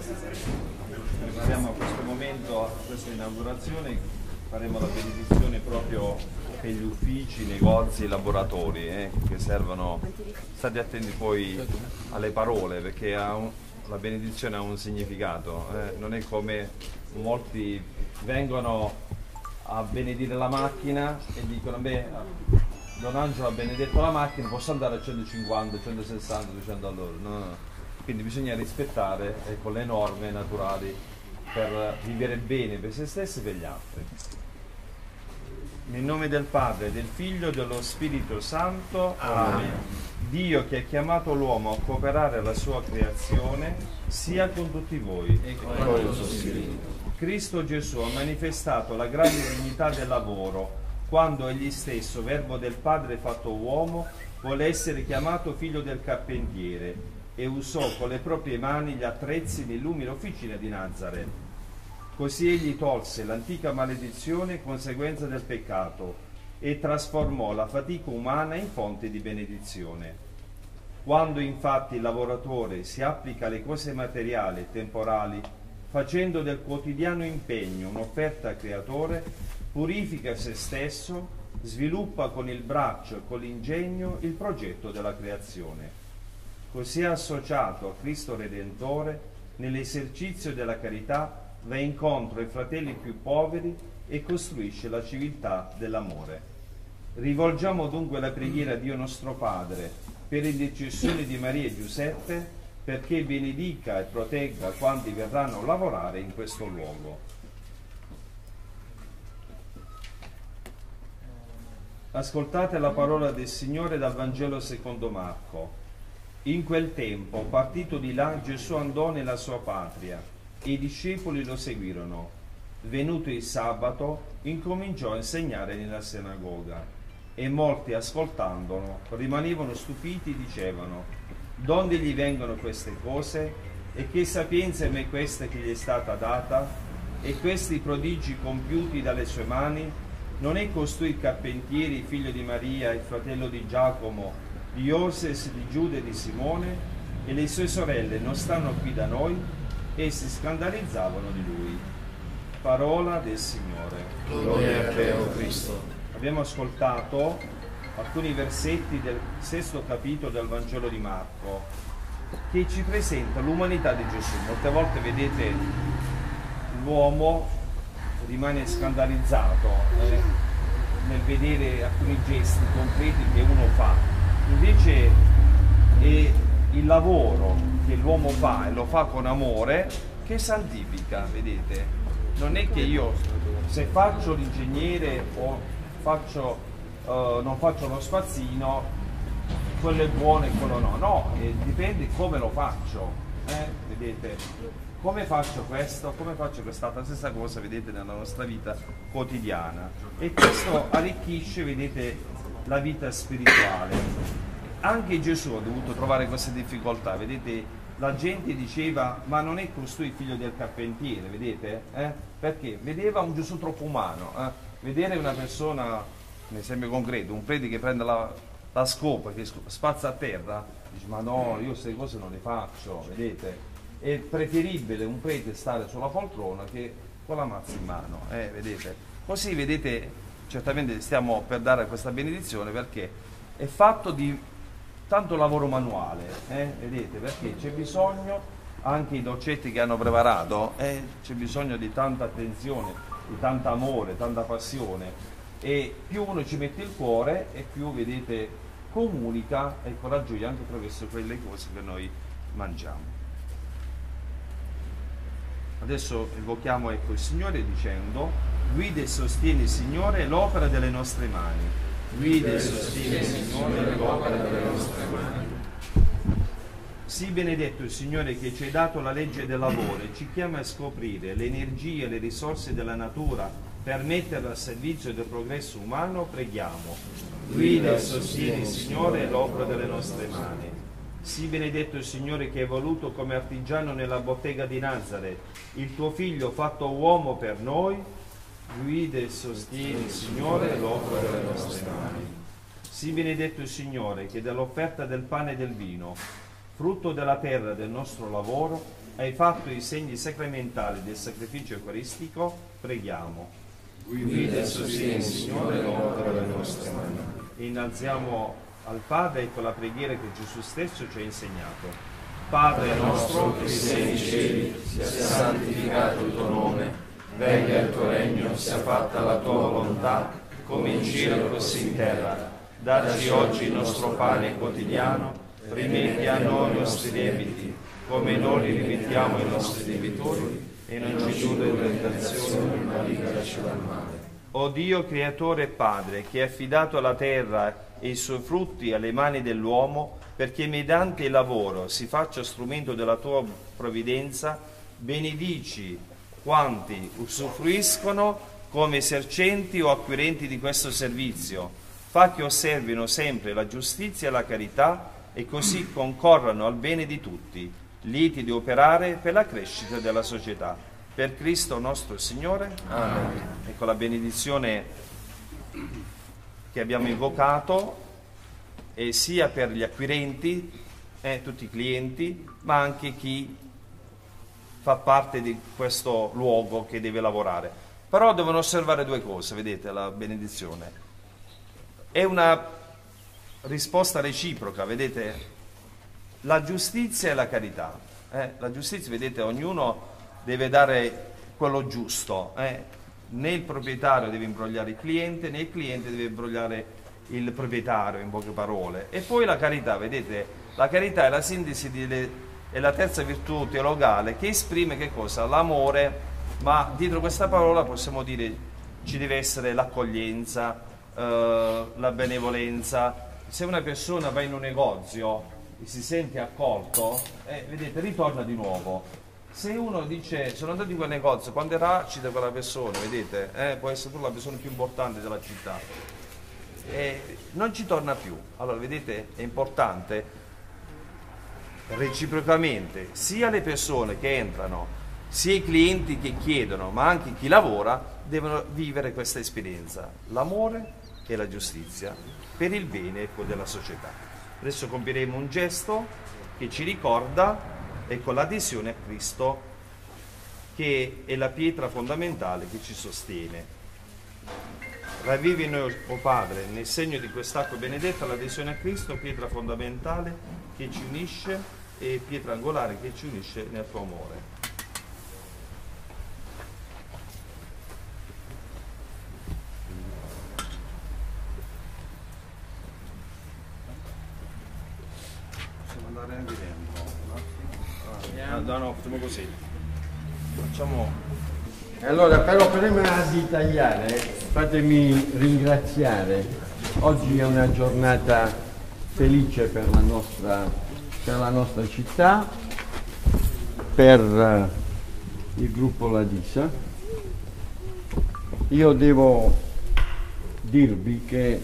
Prepariamo a questo momento, a questa inaugurazione, faremo la benedizione proprio per gli uffici, negozi, laboratori eh, che servono. State attenti poi alle parole perché un, la benedizione ha un significato, eh. non è come molti vengono a benedire la macchina e dicono beh Don Angelo ha benedetto la macchina, posso andare a 150, 160, 200 all'ora. No, no. Quindi bisogna rispettare ecco, le norme naturali per vivere bene per se stessi e per gli altri. Nel nome del Padre, del Figlio e dello Spirito Santo. Amen. Dio che ha chiamato l'uomo a cooperare alla sua creazione, sia con tutti voi e con il suo Spirito. Cristo Gesù ha manifestato la grande dignità del lavoro quando egli stesso, verbo del Padre fatto uomo, vuole essere chiamato figlio del carpentiere e usò con le proprie mani gli attrezzi nell'umile officina di Nazareth. Così egli tolse l'antica maledizione conseguenza del peccato e trasformò la fatica umana in fonte di benedizione. Quando infatti il lavoratore si applica alle cose materiali e temporali, facendo del quotidiano impegno un'offerta al creatore, purifica se stesso, sviluppa con il braccio e con l'ingegno il progetto della creazione. Così associato a Cristo Redentore, nell'esercizio della carità va incontro ai fratelli più poveri e costruisce la civiltà dell'amore. Rivolgiamo dunque la preghiera a Dio nostro Padre per l'intercessione di Maria e Giuseppe perché benedica e protegga quanti verranno a lavorare in questo luogo. Ascoltate la parola del Signore dal Vangelo secondo Marco. In quel tempo, partito di là, Gesù andò nella sua patria e i discepoli lo seguirono. Venuto il sabato, incominciò a insegnare nella sinagoga e molti ascoltandolo rimanevano stupiti e dicevano, donde gli vengono queste cose e che sapienza è questa che gli è stata data e questi prodigi compiuti dalle sue mani? Non è costui il carpentiere, figlio di Maria, il fratello di Giacomo, di Ioses, di Giuda e di Simone? E le sue sorelle non stanno qui da noi? E si scandalizzavano di lui. Parola del Signore. Gloria a te, o Cristo. Abbiamo ascoltato alcuni versetti del sesto capitolo del Vangelo di Marco che ci presenta l'umanità di Gesù. Molte volte vedete l'uomo rimane scandalizzato eh, nel vedere alcuni gesti concreti che uno fa. Invece è il lavoro che l'uomo fa e lo fa con amore che santifica, vedete? Non è che io se faccio l'ingegnere o faccio, uh, non faccio lo spazzino, quello è buono e quello no, no, eh, dipende come lo faccio, eh? vedete? come faccio questo, come faccio quest'altra stessa cosa, vedete, nella nostra vita quotidiana. E questo arricchisce, vedete, la vita spirituale. Anche Gesù ha dovuto trovare queste difficoltà, vedete, la gente diceva ma non è costui il figlio del carpentiere, vedete? Eh? Perché vedeva un Gesù troppo umano, eh? vedere una persona, un esempio concreto, un prete che prende la, la scopa, che spazza a terra, dice ma no, io queste cose non le faccio, vedete? è preferibile un prete stare sulla poltrona che con la mazza in mano, eh, vedete? Così vedete, certamente stiamo per dare questa benedizione perché è fatto di tanto lavoro manuale, eh, vedete? Perché c'è bisogno, anche i dolcetti che hanno preparato, eh, c'è bisogno di tanta attenzione, di tanto amore, tanta passione e più uno ci mette il cuore e più, vedete, comunica e gioia anche attraverso quelle cose che noi mangiamo. Adesso invochiamo ecco, il Signore dicendo, guida e sostieni Signore l'opera delle nostre mani. Guida e sostieni Signore l'opera delle nostre mani. Sii benedetto il Signore che ci ha dato la legge del lavoro e ci chiama a scoprire le energie e le risorse della natura per metterle al servizio del progresso umano, preghiamo. Guida e sostieni Signore l'opera delle nostre mani. Sii benedetto il Signore che hai voluto come artigiano nella bottega di Nazareth, il tuo figlio fatto uomo per noi, guida e sostieni, Signore, l'opera delle nostre mani. Sii benedetto il Signore che dall'offerta del pane e del vino, frutto della terra del nostro lavoro, hai fatto i segni sacramentali del sacrificio eucaristico, preghiamo. Guida e sostieni, Signore, l'opera delle nostre mani. E innalziamo al Padre con la preghiera che Gesù stesso ci ha insegnato. Padre nostro che sei nei cieli, sia santificato il tuo nome, venga il tuo regno, sia fatta la tua volontà, come in cielo così in terra. Dacci oggi il nostro pane quotidiano, rimetti a noi i nostri debiti, come noi rimettiamo ai nostri debitori, e non ci giude tentazione, ma liberaci dal male. O Dio, creatore e Padre, che hai affidato la terra e i suoi frutti alle mani dell'uomo, perché mediante il lavoro si faccia strumento della tua provvidenza, benedici quanti usufruiscono come esercenti o acquirenti di questo servizio. Fa che osservino sempre la giustizia e la carità e così concorrano al bene di tutti, lieti di operare per la crescita della società. Per Cristo nostro Signore. Amen. Ecco la benedizione che abbiamo invocato eh, sia per gli acquirenti, eh, tutti i clienti, ma anche chi fa parte di questo luogo che deve lavorare. Però devono osservare due cose, vedete la benedizione. È una risposta reciproca, vedete? La giustizia e la carità. Eh? La giustizia, vedete, ognuno deve dare quello giusto. Eh? Né il proprietario deve imbrogliare il cliente, né il cliente deve imbrogliare il proprietario, in poche parole. E poi la carità, vedete, la carità è la sintesi di, è la terza virtù teologale che esprime che cosa? L'amore, ma dietro questa parola possiamo dire ci deve essere l'accoglienza, eh, la benevolenza. Se una persona va in un negozio e si sente accolto, eh, vedete, ritorna di nuovo. Se uno dice sono andato in quel negozio, quando era acida quella persona, vedete, eh, può essere pure la persona più importante della città, non ci torna più. Allora, vedete, è importante reciprocamente sia le persone che entrano, sia i clienti che chiedono, ma anche chi lavora, devono vivere questa esperienza, l'amore e la giustizia, per il bene della società. Adesso compieremo un gesto che ci ricorda ecco, l'adesione a Cristo, che è la pietra fondamentale che ci sostiene. Ravvivi noi, o oh Padre, nel segno di quest'acqua benedetta, l'adesione a Cristo, pietra fondamentale che ci unisce e pietra angolare che ci unisce nel tuo amore. Possiamo andare anche dentro. No, no, facciamo così. Facciamo allora, però prima di tagliare, fatemi ringraziare. Oggi è una giornata felice per la nostra, per la nostra città, per uh, il gruppo Ladisa. Io devo dirvi che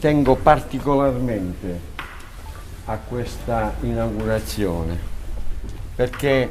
tengo particolarmente a questa inaugurazione perché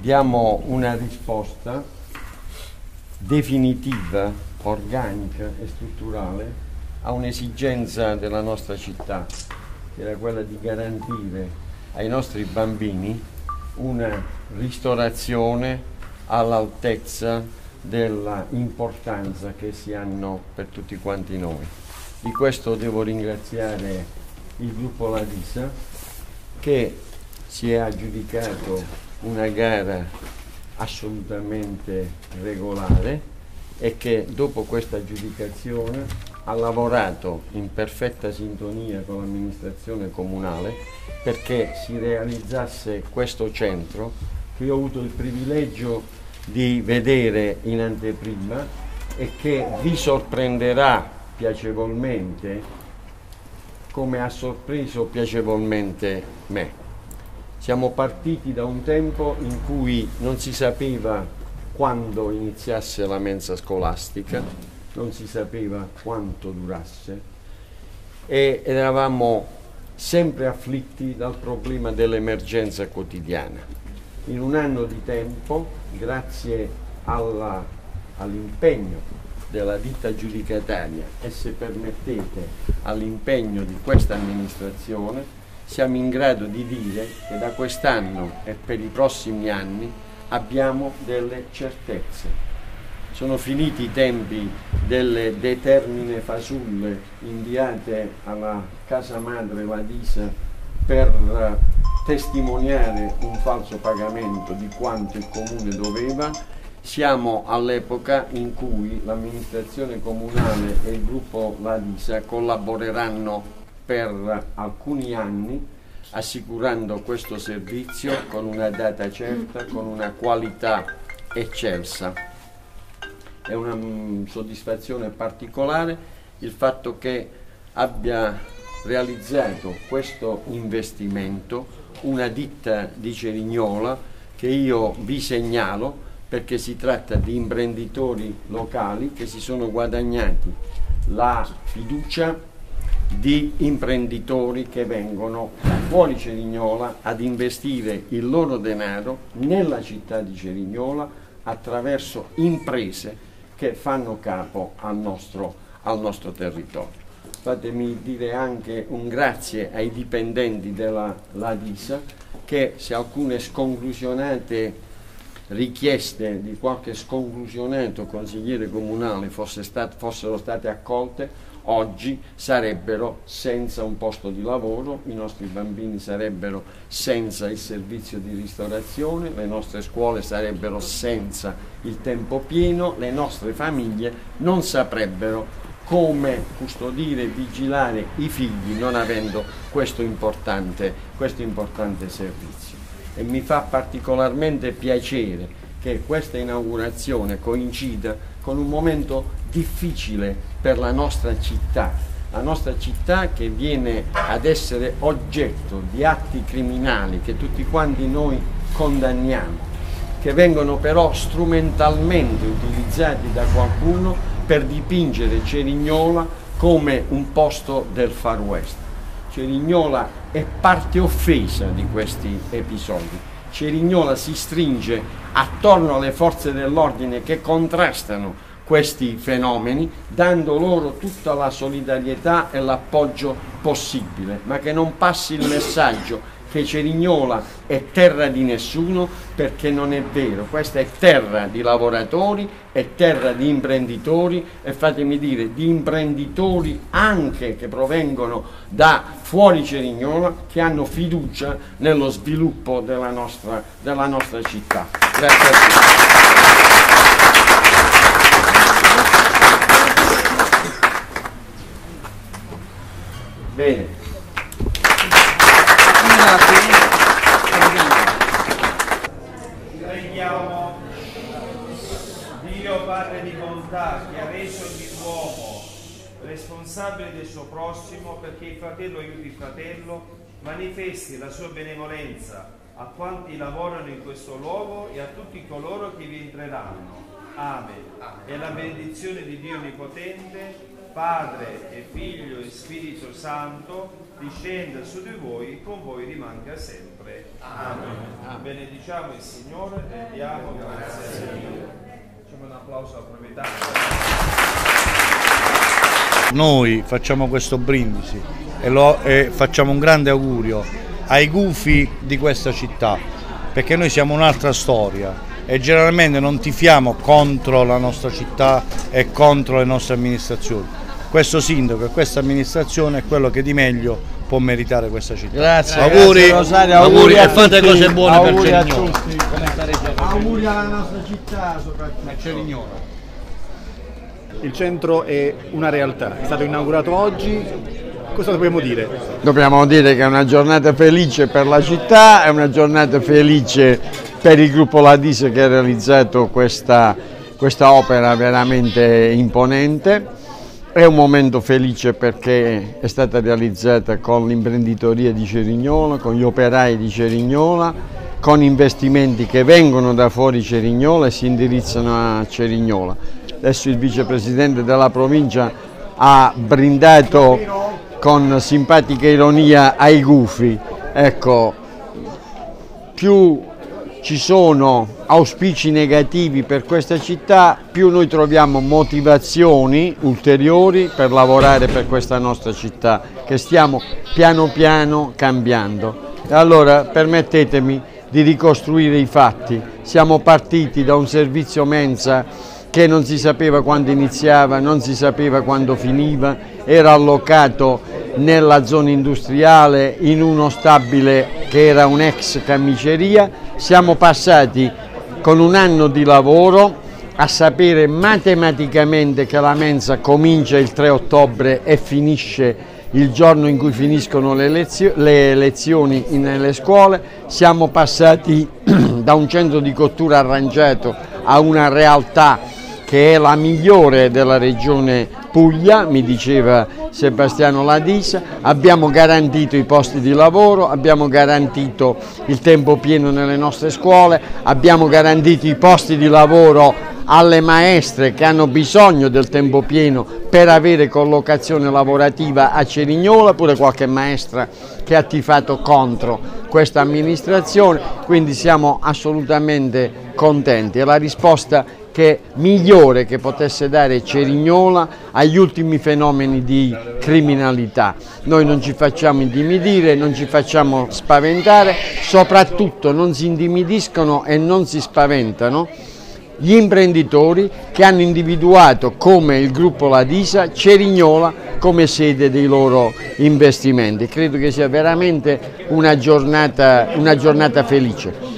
diamo una risposta definitiva, organica e strutturale a un'esigenza della nostra città, era quella di garantire ai nostri bambini una ristorazione all'altezza dell'importanza che si hanno per tutti quanti noi. Di questo devo ringraziare il gruppo Ladisa che si è aggiudicato una gara assolutamente regolare e che dopo questa aggiudicazione ha lavorato in perfetta sintonia con l'amministrazione comunale perché si realizzasse questo centro che io ho avuto il privilegio di vedere in anteprima e che vi sorprenderà piacevolmente come ha sorpreso piacevolmente me. Siamo partiti da un tempo in cui non si sapeva quando iniziasse la mensa scolastica, non si sapeva quanto durasse e eravamo sempre afflitti dal problema dell'emergenza quotidiana. In un anno di tempo, grazie alla, all'impegno della ditta giudicataria e se permettete all'impegno di questa amministrazione, siamo in grado di dire che da quest'anno e per i prossimi anni abbiamo delle certezze. Sono finiti i tempi delle determine fasulle inviate alla casa madre Ladisa per testimoniare un falso pagamento di quanto il comune doveva. Siamo all'epoca in cui l'amministrazione comunale e il gruppo Ladisa collaboreranno per alcuni anni assicurando questo servizio con una data certa, con una qualità eccelsa. È una mm, soddisfazione particolare il fatto che abbia realizzato questo investimento una ditta di Cerignola che io vi segnalo perché si tratta di imprenditori locali che si sono guadagnati la fiducia di imprenditori che vengono fuori Cerignola ad investire il loro denaro nella città di Cerignola attraverso imprese che fanno capo al nostro, al nostro territorio. Fatemi dire anche un grazie ai dipendenti della Ladisa che se alcune sconclusionate richieste di qualche sconclusionato consigliere comunale stat fossero state accolte oggi sarebbero senza un posto di lavoro, i nostri bambini sarebbero senza il servizio di ristorazione, le nostre scuole sarebbero senza il tempo pieno, le nostre famiglie non saprebbero come custodire e vigilare i figli non avendo questo importante, questo importante servizio. E mi fa particolarmente piacere che questa inaugurazione coincida con un momento difficile per la nostra città, la nostra città che viene ad essere oggetto di atti criminali che tutti quanti noi condanniamo, che vengono però strumentalmente utilizzati da qualcuno per dipingere Cerignola come un posto del Far West. Cerignola è parte offesa di questi episodi. Cerignola si stringe attorno alle forze dell'ordine che contrastano questi fenomeni, dando loro tutta la solidarietà e l'appoggio possibile, ma che non passi il messaggio che Cerignola è terra di nessuno perché non è vero, questa è terra di lavoratori, è terra di imprenditori e fatemi dire di imprenditori anche che provengono da fuori Cerignola che hanno fiducia nello sviluppo della nostra, della nostra città. Grazie a tutti. Bene. Preghiamo Dio Padre di bontà che ha reso ogni uomo responsabile del suo prossimo perché il fratello aiuti il fratello, manifesti la sua benevolenza a quanti lavorano in questo luogo e a tutti coloro che vi entreranno. Amen. E la benedizione di Dio Onnipotente, Padre e Figlio e Spirito Santo, discenda su di voi, con voi rimanga sempre. Amen. Amen. Benediciamo il Signore e diamo grazie a Dio. Facciamo un applauso al proprietario. Noi facciamo questo brindisi e, lo, e facciamo un grande augurio ai gufi di questa città, perché noi siamo un'altra storia e generalmente non tifiamo contro la nostra città e contro le nostre amministrazioni questo sindaco e questa amministrazione è quello che di meglio può meritare questa città. Grazie, auguri, grazie Rosario, auguri, auguri e fate tutti, cose buone per Cerignola. Auguri alla nostra città soprattutto. A Cerignola. Il centro è una realtà, è stato inaugurato oggi, cosa dobbiamo dire? Dobbiamo dire che è una giornata felice per la città, è una giornata felice per il gruppo Ladise che ha realizzato questa, questa opera veramente imponente. È un momento felice perché è stata realizzata con l'imprenditoria di Cerignola, con gli operai di Cerignola, con investimenti che vengono da fuori Cerignola e si indirizzano a Cerignola. Adesso il vicepresidente della provincia ha brindato con simpatica ironia ai gufi. Ecco, più ci sono auspici negativi per questa città, più noi troviamo motivazioni ulteriori per lavorare per questa nostra città, che stiamo piano piano cambiando. Allora permettetemi di ricostruire i fatti. Siamo partiti da un servizio mensa che non si sapeva quando iniziava, non si sapeva quando finiva, era allocato nella zona industriale in uno stabile che era un'ex camiceria, siamo passati con un anno di lavoro a sapere matematicamente che la mensa comincia il 3 ottobre e finisce il giorno in cui finiscono le, lezio le lezioni nelle scuole, siamo passati da un centro di cottura arrangiato a una realtà che è la migliore della regione Puglia, mi diceva Sebastiano Ladisa, abbiamo garantito i posti di lavoro, abbiamo garantito il tempo pieno nelle nostre scuole, abbiamo garantito i posti di lavoro alle maestre che hanno bisogno del tempo pieno per avere collocazione lavorativa a Cerignola, pure qualche maestra che ha tifato contro questa amministrazione, quindi siamo assolutamente contenti. La risposta che migliore che potesse dare Cerignola agli ultimi fenomeni di criminalità. Noi non ci facciamo intimidire, non ci facciamo spaventare, soprattutto non si intimidiscono e non si spaventano gli imprenditori che hanno individuato come il gruppo Ladisa Cerignola come sede dei loro investimenti. Credo che sia veramente una giornata, una giornata felice.